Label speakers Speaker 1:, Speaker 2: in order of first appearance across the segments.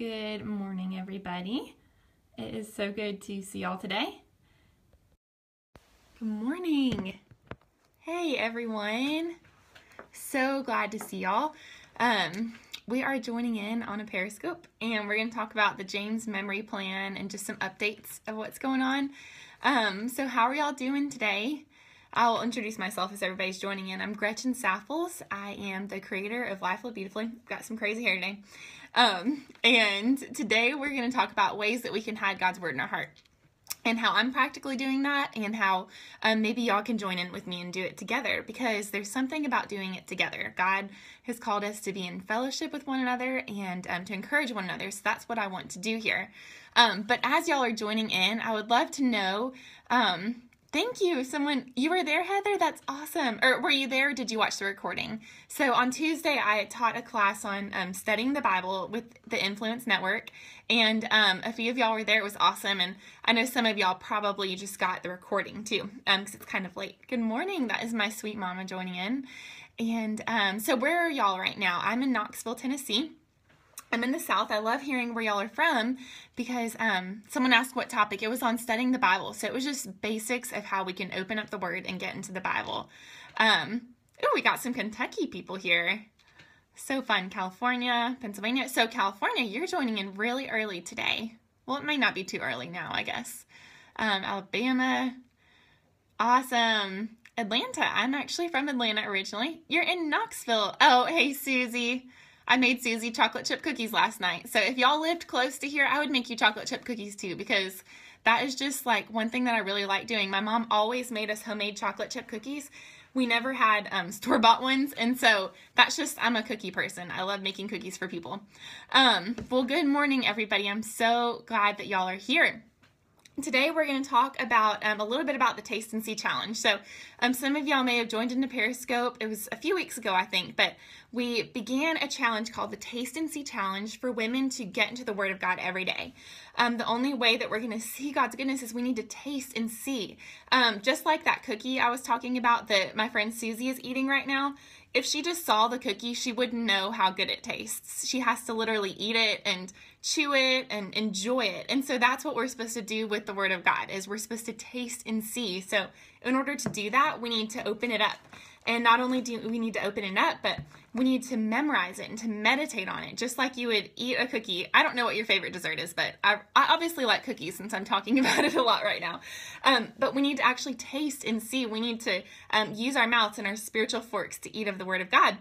Speaker 1: Good morning, everybody. It is so good to see y'all today. Good morning. Hey, everyone. So glad to see y'all. Um, we are joining in on a Periscope, and we're going to talk about the James Memory Plan and just some updates of what's going on. Um, so, how are y'all doing today? I'll introduce myself as everybody's joining in. I'm Gretchen Saffles. I am the creator of Life Lived Beautifully. Got some crazy hair today. Um, and today we're going to talk about ways that we can hide God's Word in our heart and how I'm practically doing that, and how um, maybe y'all can join in with me and do it together because there's something about doing it together. God has called us to be in fellowship with one another and um, to encourage one another. So that's what I want to do here. Um, but as y'all are joining in, I would love to know um, Thank you. Someone, you were there, Heather? That's awesome. Or were you there? did you watch the recording? So on Tuesday, I taught a class on um, studying the Bible with the Influence Network, and um, a few of y'all were there. It was awesome, and I know some of y'all probably just got the recording too, because um, it's kind of late. Good morning. That is my sweet mama joining in. And um, so, where are y'all right now? I'm in Knoxville, Tennessee. I'm in the South. I love hearing where y'all are from because um, someone asked what topic. It was on studying the Bible. So it was just basics of how we can open up the Word and get into the Bible. Um, oh, we got some Kentucky people here. So fun. California, Pennsylvania. So, California, you're joining in really early today. Well, it might not be too early now, I guess. Um, Alabama. Awesome. Atlanta. I'm actually from Atlanta originally. You're in Knoxville. Oh, hey, Susie. I made Susie chocolate chip cookies last night. So if y'all lived close to here, I would make you chocolate chip cookies too because that is just like one thing that I really like doing. My mom always made us homemade chocolate chip cookies. We never had um, store bought ones, and so that's just I'm a cookie person. I love making cookies for people. Um, well, good morning, everybody. I'm so glad that y'all are here. Today we're going to talk about um, a little bit about the Taste and See Challenge. So um, some of y'all may have joined into Periscope. It was a few weeks ago, I think, but we began a challenge called the Taste and See Challenge for women to get into the Word of God every day. Um, the only way that we're going to see God's goodness is we need to taste and see. Um, just like that cookie I was talking about that my friend Susie is eating right now if she just saw the cookie, she wouldn't know how good it tastes. She has to literally eat it and chew it and enjoy it. And so that's what we're supposed to do with the word of God is we're supposed to taste and see. So in order to do that, we need to open it up. And not only do we need to open it up, but we need to memorize it and to meditate on it, just like you would eat a cookie. I don't know what your favorite dessert is, but I, I obviously like cookies since I'm talking about it a lot right now. Um, but we need to actually taste and see. We need to um, use our mouths and our spiritual forks to eat of the Word of God.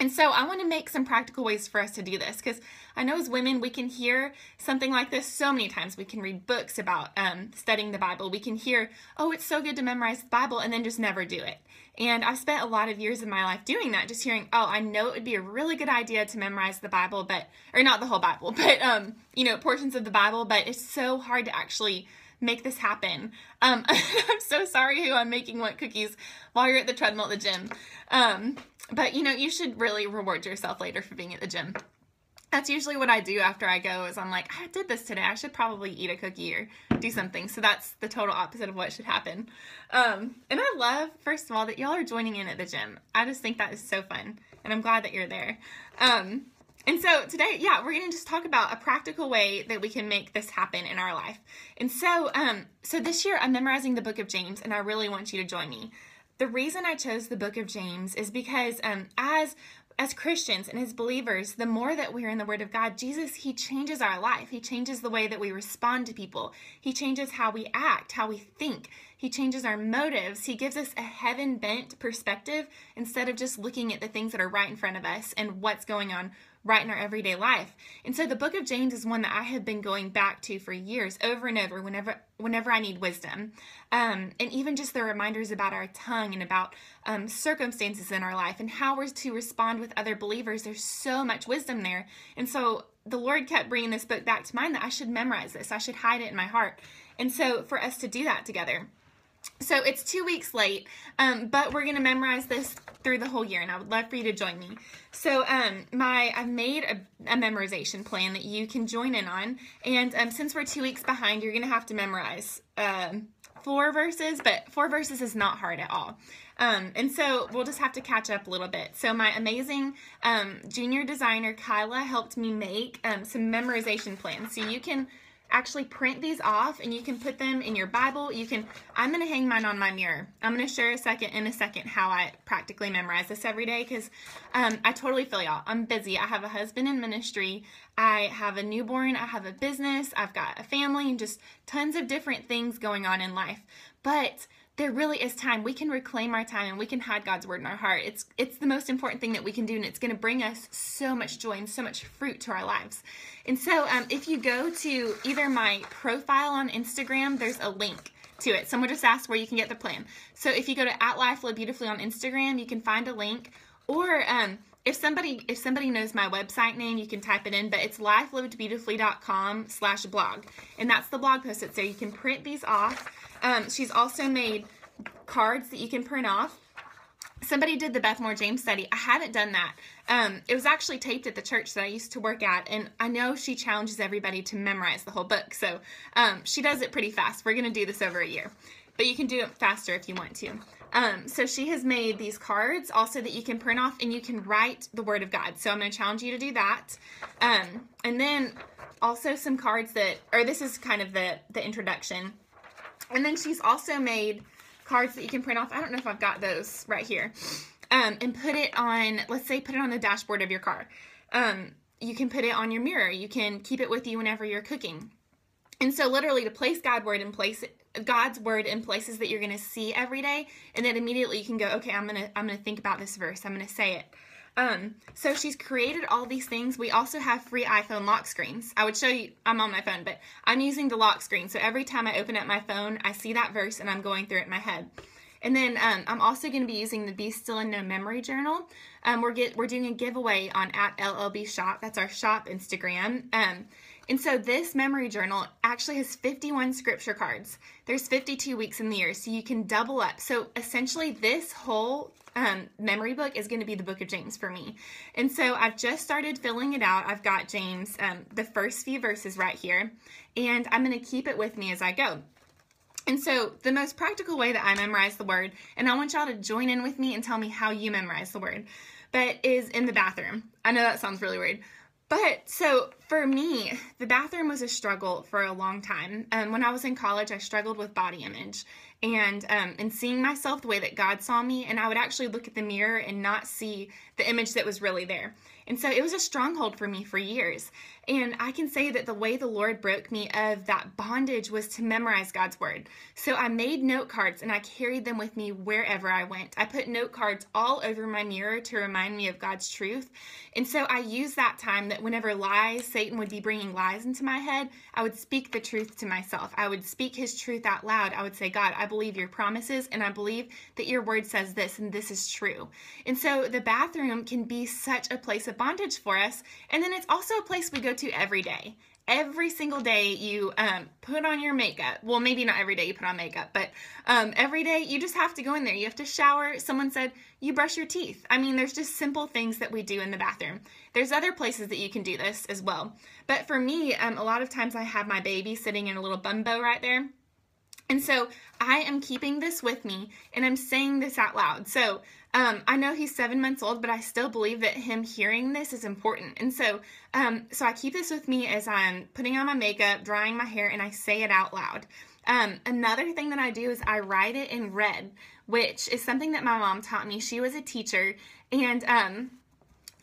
Speaker 1: And so I want to make some practical ways for us to do this because I know as women we can hear something like this so many times. We can read books about um, studying the Bible. We can hear, oh, it's so good to memorize the Bible, and then just never do it. And I've spent a lot of years of my life doing that, just hearing, oh, I know it would be a really good idea to memorize the Bible, but, or not the whole Bible, but, um, you know, portions of the Bible, but it's so hard to actually make this happen. Um, I'm so sorry who I'm making what cookies while you're at the treadmill at the gym. Um, but you know, you should really reward yourself later for being at the gym. That's usually what I do after I go is I'm like, I did this today. I should probably eat a cookie or do something. So that's the total opposite of what should happen. Um, and I love, first of all, that y'all are joining in at the gym. I just think that is so fun. And I'm glad that you're there. Um, and so today, yeah, we're going to just talk about a practical way that we can make this happen in our life. And so, um, so this year I'm memorizing the book of James, and I really want you to join me. The reason I chose the book of James is because um, as as Christians and as believers, the more that we're in the Word of God, Jesus, He changes our life. He changes the way that we respond to people. He changes how we act, how we think. He changes our motives. He gives us a heaven bent perspective instead of just looking at the things that are right in front of us and what's going on right in our everyday life. And so the book of James is one that I have been going back to for years, over and over, whenever whenever I need wisdom. Um, and even just the reminders about our tongue and about um, circumstances in our life and how we're to respond with other believers. There's so much wisdom there. And so the Lord kept bringing this book back to mind that I should memorize this. I should hide it in my heart. And so for us to do that together. So it's two weeks late, um, but we're gonna memorize this through the whole year, and I would love for you to join me. So um, my I've made a, a, memorization plan that you can join in on, and um, since we're two weeks behind, you're gonna have to memorize um, four verses, but four verses is not hard at all. Um, and so we'll just have to catch up a little bit. So my amazing um, junior designer Kyla helped me make um, some memorization plans. So you can actually print these off and you can put them in your Bible. You can, I'm going to hang mine on my mirror. I'm going to share a second in a second how I practically memorize this every day because um, I totally feel y'all. I'm busy. I have a husband in ministry. I have a newborn. I have a business. I've got a family and just tons of different things going on in life. But there really is time. We can reclaim our time and we can hide God's word in our heart. It's it's the most important thing that we can do, and it's going to bring us so much joy and so much fruit to our lives. And so, um, if you go to either my profile on Instagram, there's a link to it. Someone just asked where you can get the plan. So if you go to at Life Lived Beautifully on Instagram, you can find a link. Or um, if somebody if somebody knows my website name, you can type it in. But it's lifelivedbeautifully.com slash blog, and that's the blog post that's there. You can print these off. Um, she's also made cards that you can print off. Somebody did the Beth Moore James study. I haven't done that. Um, it was actually taped at the church that I used to work at, and I know she challenges everybody to memorize the whole book. So um, she does it pretty fast. We're going to do this over a year, but you can do it faster if you want to. Um, so she has made these cards also that you can print off and you can write the Word of God. So I'm going to challenge you to do that. Um, and then also some cards that, or this is kind of the the introduction. And then she's also made cards that you can print off. I don't know if I've got those right here. Um, and put it on, let's say, put it on the dashboard of your car. Um, you can put it on your mirror. You can keep it with you whenever you're cooking. And so, literally, to place God word in place, God's word in places that you're going to see every day, and then immediately you can go, okay, I'm gonna I'm gonna think about this verse. I'm gonna say it. Um, so she's created all these things. We also have free iPhone lock screens. I would show you, I'm on my phone, but I'm using the lock screen. So every time I open up my phone, I see that verse and I'm going through it in my head. And then um, I'm also going to be using the Be Still and Know Memory Journal. Um, we're get we're doing a giveaway on at LLB Shop. That's our shop Instagram. Um, and so this memory journal actually has 51 scripture cards. There's 52 weeks in the year, so you can double up. So essentially, this whole um, memory book is going to be the book of James for me. And so I've just started filling it out. I've got James, um, the first few verses right here, and I'm going to keep it with me as I go. And so, the most practical way that I memorize the word, and I want y'all to join in with me and tell me how you memorize the word, but is in the bathroom. I know that sounds really weird. But so for me, the bathroom was a struggle for a long time. Um, when I was in college, I struggled with body image and um, and seeing myself the way that God saw me, and I would actually look at the mirror and not see the image that was really there. And so it was a stronghold for me for years. And I can say that the way the Lord broke me of that bondage was to memorize God's word. So I made note cards and I carried them with me wherever I went. I put note cards all over my mirror to remind me of God's truth. And so I used that time that whenever lies, Satan would be bringing lies into my head, I would speak the truth to myself. I would speak his truth out loud. I would say, God, I believe your promises and I believe that your word says this and this is true. And so the bathroom can be such a place of bondage for us. And then it's also a place we go to every day. Every single day you um, put on your makeup. Well, maybe not every day you put on makeup, but um, every day you just have to go in there. You have to shower. Someone said you brush your teeth. I mean, there's just simple things that we do in the bathroom. There's other places that you can do this as well. But for me, um, a lot of times I have my baby sitting in a little bumbo right there. And so I am keeping this with me and I'm saying this out loud. So um, I know he's seven months old, but I still believe that him hearing this is important. And so, um, so I keep this with me as I'm putting on my makeup, drying my hair, and I say it out loud. Um, another thing that I do is I write it in red, which is something that my mom taught me. She was a teacher, and um,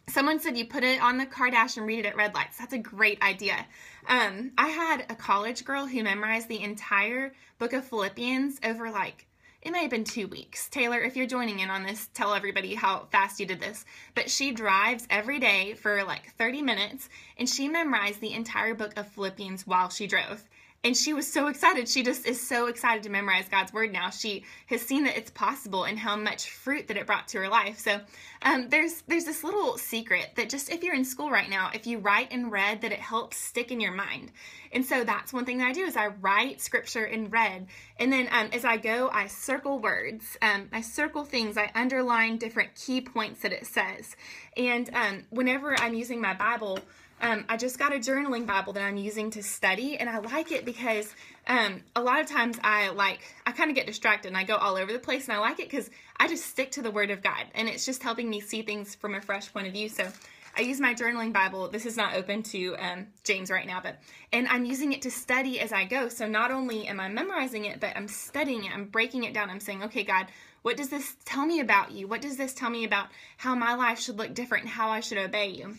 Speaker 1: someone said you put it on the car dash and read it at red lights. That's a great idea. Um, I had a college girl who memorized the entire book of Philippians over like it may have been two weeks. Taylor, if you're joining in on this, tell everybody how fast you did this. But she drives every day for like 30 minutes and she memorized the entire book of Philippians while she drove and she was so excited. She just is so excited to memorize God's word now. She has seen that it's possible and how much fruit that it brought to her life. So um, there's there's this little secret that just if you're in school right now, if you write in red, that it helps stick in your mind. And so that's one thing that I do is I write scripture in red, and then um, as I go, I circle words. Um, I circle things. I underline different key points that it says. And um, whenever I'm using my Bible um, I just got a journaling Bible that I'm using to study, and I like it because um, a lot of times I like I kind of get distracted and I go all over the place, and I like it because I just stick to the Word of God, and it's just helping me see things from a fresh point of view. So I use my journaling Bible. This is not open to um, James right now, but and I'm using it to study as I go. So not only am I memorizing it, but I'm studying it. I'm breaking it down. I'm saying, okay, God, what does this tell me about you? What does this tell me about how my life should look different and how I should obey you?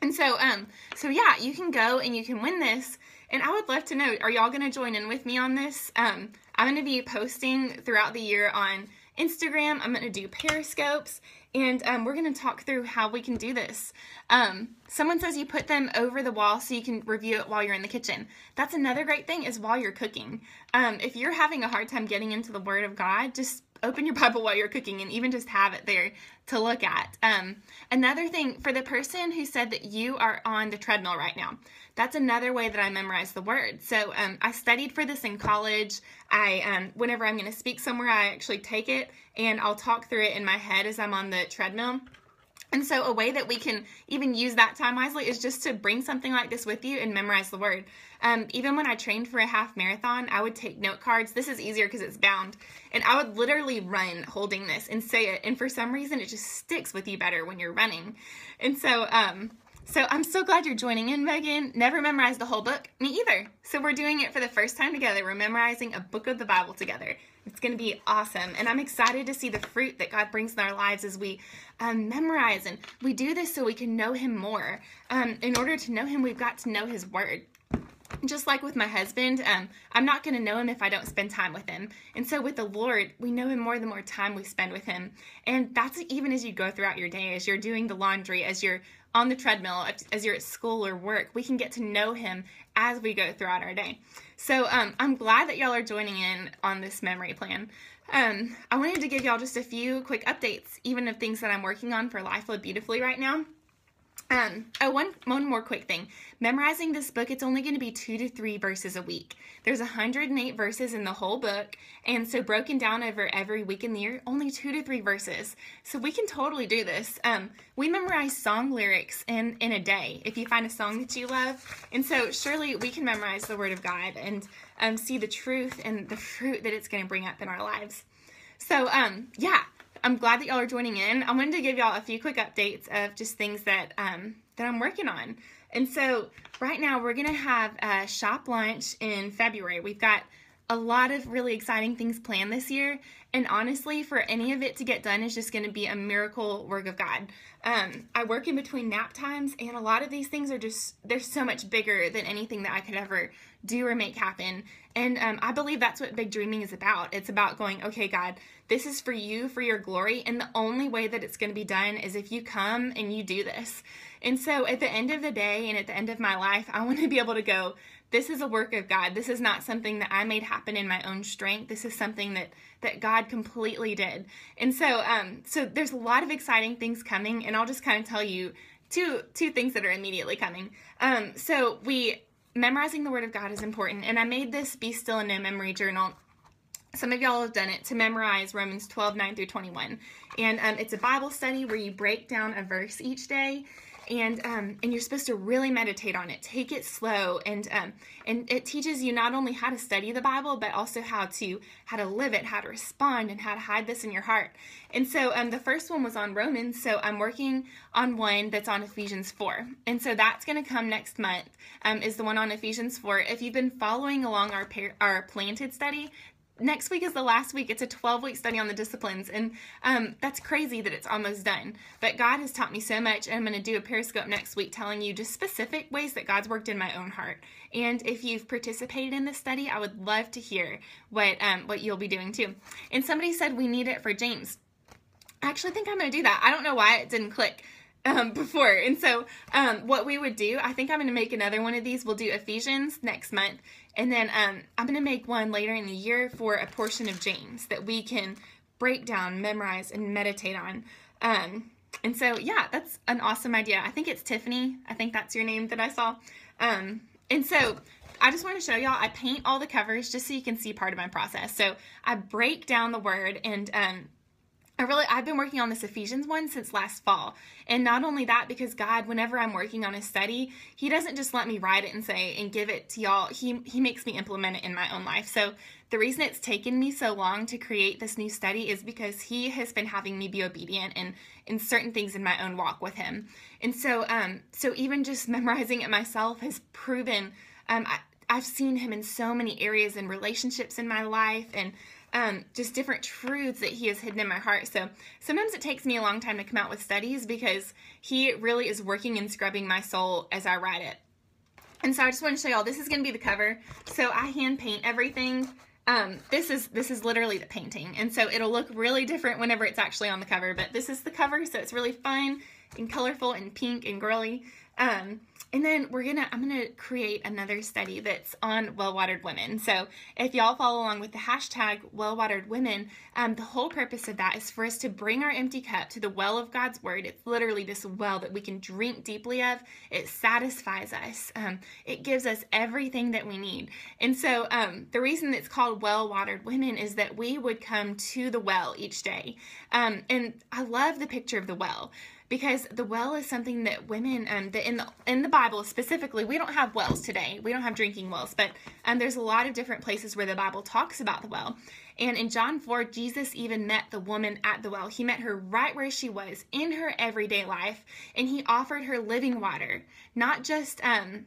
Speaker 1: And so, um, so yeah, you can go and you can win this. And I would love to know, are y'all going to join in with me on this? Um, I'm going to be posting throughout the year on Instagram. I'm going to do periscopes and um, we're going to talk through how we can do this. Um, someone says you put them over the wall so you can review it while you're in the kitchen. That's another great thing is while you're cooking. Um, if you're having a hard time getting into the Word of God, just open your Bible while you're cooking and even just have it there to look at. Um, another thing for the person who said that you are on the treadmill right now, that's another way that I memorize the word. So um, I studied for this in college. I, um, whenever I'm going to speak somewhere, I actually take it and I'll talk through it in my head as I'm on the treadmill. And so, a way that we can even use that time wisely is just to bring something like this with you and memorize the word. Um, even when I trained for a half marathon, I would take note cards. This is easier because it's bound. And I would literally run holding this and say it. And for some reason, it just sticks with you better when you're running. And so, um, so I'm so glad you're joining in, Megan. Never memorized the whole book. Me either. So we're doing it for the first time together. We're memorizing a book of the Bible together. It's going to be awesome. And I'm excited to see the fruit that God brings in our lives as we um, memorize. And we do this so we can know Him more. Um, in order to know Him, we've got to know His Word. Just like with my husband, um, I'm not going to know him if I don't spend time with him. And so with the Lord, we know him more the more time we spend with him. And that's even as you go throughout your day, as you're doing the laundry, as you're on the treadmill, as you're at school or work, we can get to know him as we go throughout our day. So um, I'm glad that y'all are joining in on this memory plan. Um, I wanted to give y'all just a few quick updates, even of things that I'm working on for Life Lived Beautifully right now. Um, oh, one, one more quick thing. Memorizing this book, it's only going to be two to three verses a week. There's 108 verses in the whole book, and so broken down over every week in the year, only two to three verses. So we can totally do this. Um, we memorize song lyrics in, in a day if you find a song that you love. And so surely we can memorize the Word of God and um, see the truth and the fruit that it's going to bring up in our lives. So, um, yeah, I'm glad that y'all are joining in. I wanted to give y'all a few quick updates of just things that um, that I'm working on. And so right now we're gonna have a shop lunch in February. We've got a lot of really exciting things planned this year. And honestly, for any of it to get done is just going to be a miracle work of God. Um, I work in between nap times, and a lot of these things are just, they're so much bigger than anything that I could ever do or make happen. And um, I believe that's what big dreaming is about. It's about going, okay, God, this is for you, for your glory. And the only way that it's going to be done is if you come and you do this. And so at the end of the day and at the end of my life, I want to be able to go, this is a work of God. This is not something that I made happen in my own strength. This is something that that God completely did. And so um so there's a lot of exciting things coming and I'll just kind of tell you two two things that are immediately coming. Um so we memorizing the word of God is important and I made this Be Still and Know memory journal some of y'all have done it to memorize Romans 12, 9 through 21. And um, it's a Bible study where you break down a verse each day and um, and you're supposed to really meditate on it. Take it slow, and um, and it teaches you not only how to study the Bible, but also how to how to live it, how to respond, and how to hide this in your heart. And so um, the first one was on Romans, so I'm working on one that's on Ephesians four, and so that's going to come next month. Um, is the one on Ephesians four. If you've been following along our par- our planted study, next week is the last week. It's a 12 week study on the disciplines, and um, that's crazy that it's almost done. But God has taught me so much, and I'm going to do a Periscope next week telling you just specific ways that God's worked in my own heart. And if you've participated in this study, I would love to hear what um, what you'll be doing too. And somebody said we need it for James. I actually think I'm going to do that. I don't know why it didn't click um, before. And so, um, what we would do, I think I'm going to make another one of these. We'll do Ephesians next month. And then um, I'm going to make one later in the year for a portion of James that we can break down, memorize, and meditate on. Um, and so, yeah, that's an awesome idea. I think it's Tiffany. I think that's your name that I saw. Um, and so, I just want to show y'all, I paint all the covers just so you can see part of my process. So I break down the word and um, I really I've been working on this Ephesians one since last fall. And not only that because God whenever I'm working on a study, he doesn't just let me write it and say and give it to y'all. He he makes me implement it in my own life. So the reason it's taken me so long to create this new study is because he has been having me be obedient in in certain things in my own walk with him. And so um so even just memorizing it myself has proven um I, I've seen him in so many areas and relationships in my life and um, just different truths that he has hidden in my heart. So sometimes it takes me a long time to come out with studies because he really is working and scrubbing my soul as I write it. And so I just want to show y'all, this is going to be the cover. So I hand paint everything. Um, this is this is literally the painting. And so it'll look really different whenever it's actually on the cover. But this is the cover, so it's really fun and colorful and pink and girly. Um, and then we're gonna, I'm gonna create another study that's on well-watered women. So if y'all follow along with the hashtag well-watered women, um, the whole purpose of that is for us to bring our empty cup to the well of God's word. It's literally this well that we can drink deeply of. It satisfies us. Um, it gives us everything that we need. And so um, the reason it's called well-watered women is that we would come to the well each day. Um, and I love the picture of the well because the well is something that women um that in the in the Bible specifically we don't have wells today. We don't have drinking wells but um there's a lot of different places where the Bible talks about the well. And in John 4 Jesus even met the woman at the well. He met her right where she was in her everyday life and he offered her living water not just um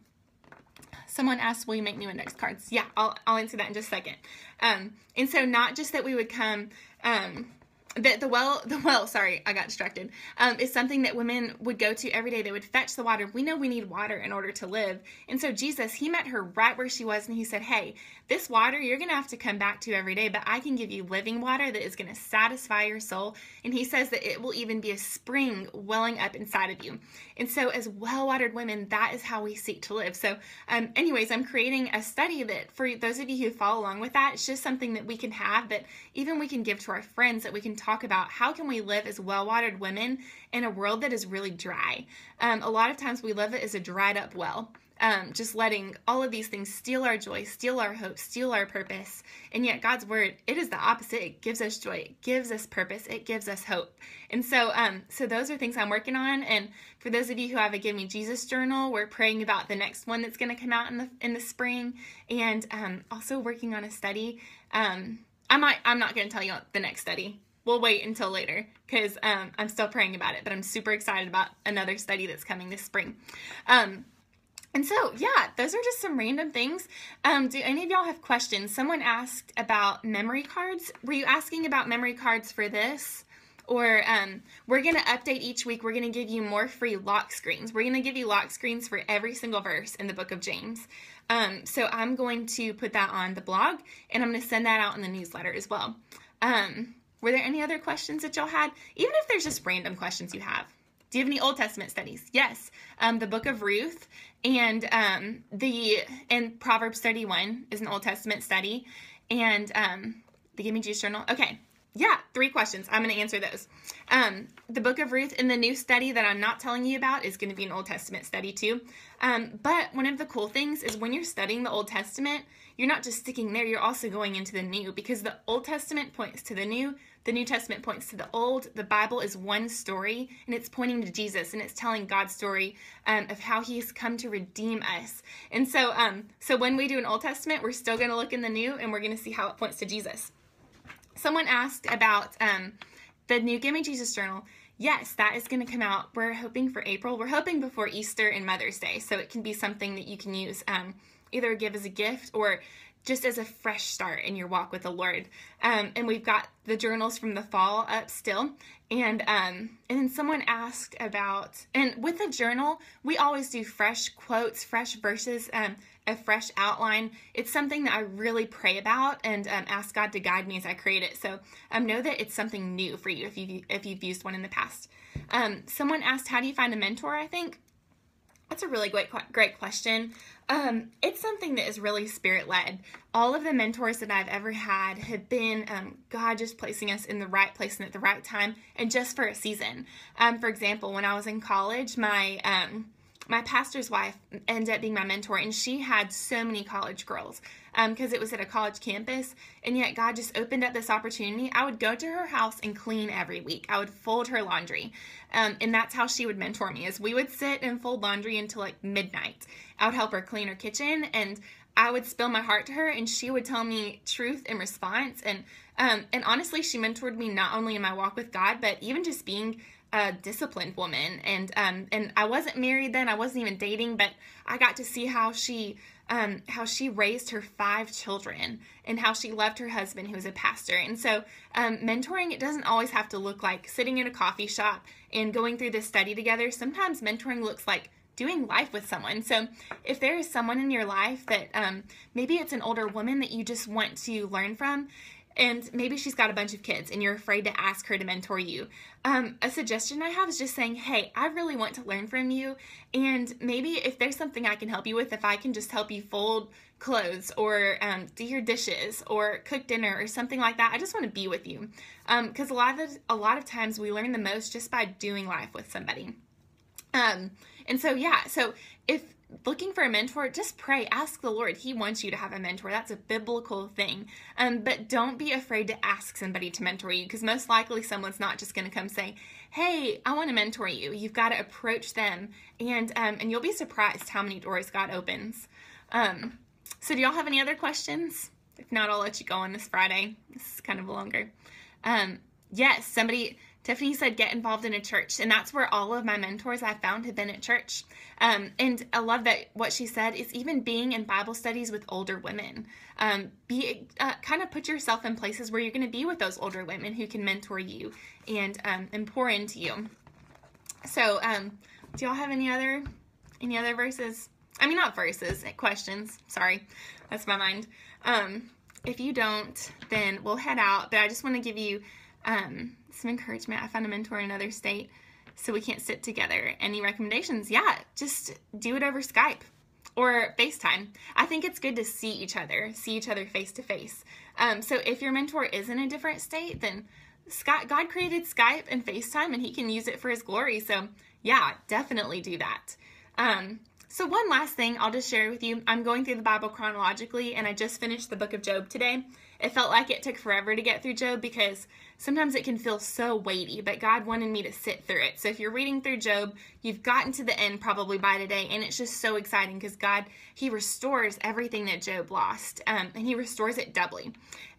Speaker 1: someone asked will you make new index cards? Yeah I'll, I'll answer that in just a second. Um and so not just that we would come um the, the well the well sorry i got distracted. Um, is something that women would go to every day. They would fetch the water. We know we need water in order to live. And so jesus he met her right where she was and he said hey this water you're gonna have to come back to every day but i can give you living water that is gonna satisfy your soul. And he says that it will even be a spring welling up inside of you. And so as well-watered women that is how we seek to live. So um, anyways i'm creating a study that for those of you who follow along with that it's just something that we can have that even we can give to our friends that we can talk about how can we live as well-watered women in a world that is really dry. Um, a lot of times we live it as a dried up well. Um, just letting all of these things steal our joy, steal our hope, steal our purpose. And yet, God's word, it is the opposite. It gives us joy, it gives us purpose, it gives us hope. And so, um, so those are things I'm working on. And for those of you who have a Give Me Jesus journal, we're praying about the next one that's going to come out in the in the spring, and um, also working on a study. Um, I might, I'm not going to tell you the next study we'll wait until later because um, I'm still praying about it, but I'm super excited about another study that's coming this spring. Um, and so, yeah, those are just some random things. Um, do any of y'all have questions? Someone asked about memory cards. Were you asking about memory cards for this? Or um, we're going to update each week. We're going to give you more free lock screens. We're going to give you lock screens for every single verse in the book of James. Um, so I'm going to put that on the blog and I'm going to send that out in the newsletter as well. Um, were there any other questions that y'all had? Even if there's just random questions you have. Do you have any Old Testament studies? Yes. Um, the book of Ruth and um, the and Proverbs 31 is an Old Testament study. And um, the Give Me Jesus Journal. Okay. Yeah, three questions. I'm going to answer those. Um, the book of Ruth and the new study that I'm not telling you about is going to be an Old Testament study too. Um, but one of the cool things is when you're studying the Old Testament, you're not just sticking there, you're also going into the new because the Old Testament points to the new, the New Testament points to the Old. The Bible is one story, and it's pointing to Jesus, and it's telling God's story um, of how He has come to redeem us. And so, um, so when we do an Old Testament, we're still going to look in the New, and we're going to see how it points to Jesus. Someone asked about um, the new Give Me Jesus journal. Yes, that is going to come out. We're hoping for April. We're hoping before Easter and Mother's Day, so it can be something that you can use um, either give as a gift or just as a fresh start in your walk with the Lord. Um, and we've got the journals from the fall up still. And um, and then someone asked about, and with a journal, we always do fresh quotes, fresh verses, um, a fresh outline. It's something that I really pray about and um, ask God to guide me as I create it. So um, know that it's something new for you if you if you've used one in the past. Um, someone asked, how do you find a mentor? I think that's a really great great question. Um, it's something that is really spirit led. All of the mentors that I've ever had have been um, God just placing us in the right place and at the right time, and just for a season. Um, for example, when I was in college, my um, my pastor's wife ended up being my mentor, and she had so many college girls because um, it was at a college campus. And yet, God just opened up this opportunity. I would go to her house and clean every week. I would fold her laundry, um, and that's how she would mentor me. Is we would sit and fold laundry until like midnight. I would help her clean her kitchen, and I would spill my heart to her, and she would tell me truth in response. And um, and honestly, she mentored me not only in my walk with God, but even just being a disciplined woman. And um and I wasn't married then I wasn't even dating but I got to see how she um how she raised her five children and how she loved her husband who was a pastor. And so um mentoring it doesn't always have to look like sitting in a coffee shop and going through this study together. Sometimes mentoring looks like doing life with someone. So, if there is someone in your life that um, maybe it's an older woman that you just want to learn from, and maybe she's got a bunch of kids and you're afraid to ask her to mentor you. Um, a suggestion I have is just saying, Hey, I really want to learn from you. And maybe if there's something I can help you with, if I can just help you fold clothes or um, do your dishes or cook dinner or something like that, I just want to be with you. Because um, a lot of a lot of times we learn the most just by doing life with somebody. Um, and so yeah, so if looking for a mentor, just pray. Ask the Lord. He wants you to have a mentor. That's a biblical thing. Um, but don't be afraid to ask somebody to mentor you because most likely someone's not just going to come say, "Hey, I want to mentor you." You've got to approach them, and um, and you'll be surprised how many doors God opens. Um, so, do y'all have any other questions? If not, I'll let you go on this Friday. This is kind of longer. Um, yes, somebody Tiffany said, get involved in a church. And that's where all of my mentors I found have been at church. Um, and I love that what she said is even being in Bible studies with older women. Um, be uh, kind of put yourself in places where you're going to be with those older women who can mentor you and um, and pour into you. So, um, do y'all have any other any other verses? I mean, not verses, questions. Sorry, that's my mind. Um, if you don't, then we'll head out. But I just want to give you um, some encouragement. I found a mentor in another state, so we can't sit together. Any recommendations? Yeah, just do it over Skype or FaceTime. I think it's good to see each other, see each other face to face. So if your mentor is in a different state, then Scott, God created Skype and FaceTime, and He can use it for His glory. So yeah, definitely do that. Um, so one last thing I'll just share with you. I'm going through the Bible chronologically, and I just finished the book of Job today. It felt like it took forever to get through Job because sometimes it can feel so weighty, but God wanted me to sit through it. So if you're reading through Job, you've gotten to the end probably by today, and it's just so exciting because God, He restores everything that Job lost, um, and He restores it doubly.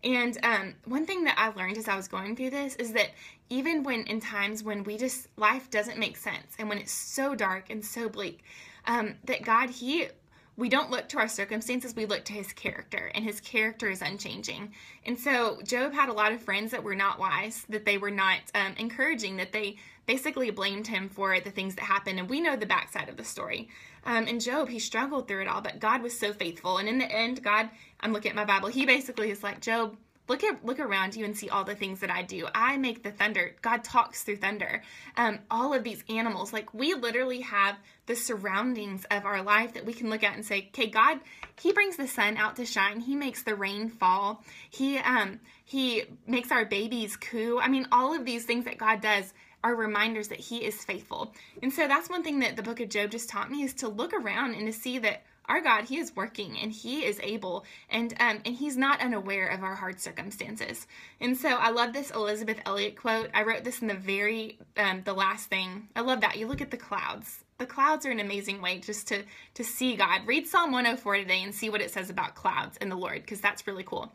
Speaker 1: And um, one thing that I learned as I was going through this is that even when in times when we just, life doesn't make sense, and when it's so dark and so bleak, um, that God, He we don't look to our circumstances, we look to his character, and his character is unchanging. And so Job had a lot of friends that were not wise, that they were not um, encouraging, that they basically blamed him for the things that happened. And we know the backside of the story. Um, and Job, he struggled through it all, but God was so faithful. And in the end, God, I'm looking at my Bible, he basically is like, Job, look at look around you and see all the things that I do. I make the thunder. God talks through thunder. Um, all of these animals, like we literally have the surroundings of our life that we can look at and say, "Okay, God, He brings the sun out to shine. He makes the rain fall. He um He makes our babies coo. I mean, all of these things that God does." are reminders that he is faithful. And so that's one thing that the book of Job just taught me is to look around and to see that our God, He is working and He is able, and um, and He's not unaware of our hard circumstances. And so I love this Elisabeth Elliot quote. I wrote this in the very um, the last thing. I love that. You look at the clouds. The clouds are an amazing way just to to see God. Read Psalm 104 today and see what it says about clouds and the Lord, because that's really cool.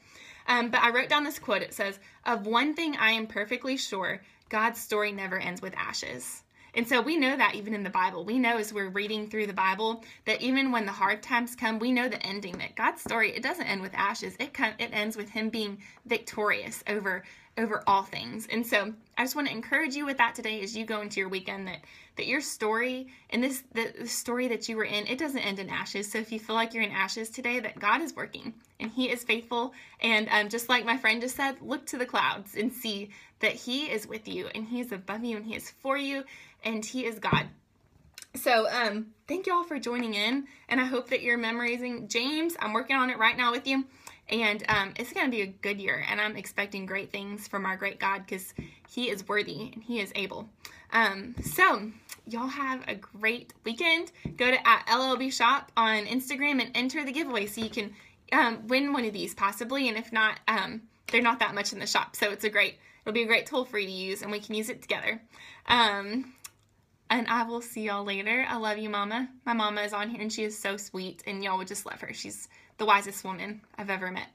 Speaker 1: Um, but I wrote down this quote. It says, "Of one thing I am perfectly sure: God's story never ends with ashes." And so we know that even in the Bible. We know as we're reading through the Bible that even when the hard times come, we know the ending that God's story, it doesn't end with ashes. It it ends with him being victorious over over all things. And so I just want to encourage you with that today as you go into your weekend that that your story and this the, the story that you were in, it doesn't end in ashes. So if you feel like you're in ashes today, that God is working and He is faithful. And um, just like my friend just said, look to the clouds and see that He is with you and He is above you and He is for you and He is God. So, um, thank you all for joining in, and I hope that you're memorizing James. I'm working on it right now with you, and um, it's going to be a good year, and I'm expecting great things from our great God because He is worthy and He is able. Um, so, y'all have a great weekend. Go to at LLB Shop on Instagram and enter the giveaway so you can um, win one of these possibly. And if not, um, they're not that much in the shop. So it's a great, it'll be a great tool for you to use and we can use it together. Um, and I will see y'all later. I love you, Mama. My mama is on here and she is so sweet, and y'all would just love her. She's the wisest woman I've ever met.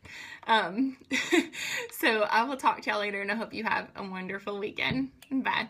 Speaker 1: Um, so I will talk to y'all later, and I hope you have a wonderful weekend. Bye.